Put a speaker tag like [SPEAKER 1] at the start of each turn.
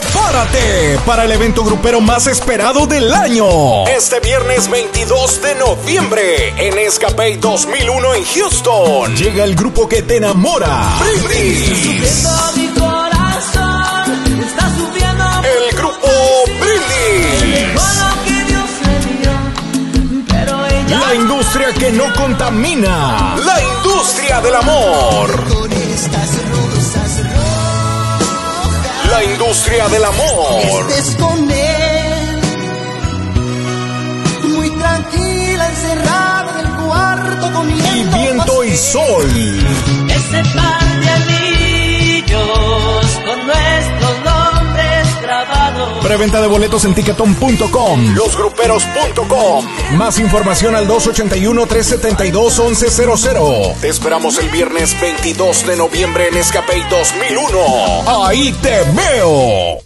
[SPEAKER 1] Prepárate para el evento grupero más esperado del año. Este viernes 22 de noviembre en Escape 2001 en Houston. Llega el grupo que te enamora. Brindis. El grupo Brindis. La industria que no contamina. La industria del amor. La industria del amor.
[SPEAKER 2] Estés con él, muy tranquila, encerrada en el cuarto
[SPEAKER 1] Y
[SPEAKER 2] comiendo
[SPEAKER 1] viento y sol.
[SPEAKER 3] Ese par
[SPEAKER 1] Preventa de boletos en ticketon.com, losgruperos.com. Más información al 281-372-1100. Te esperamos el viernes 22 de noviembre en Escape 2001. Ahí te veo.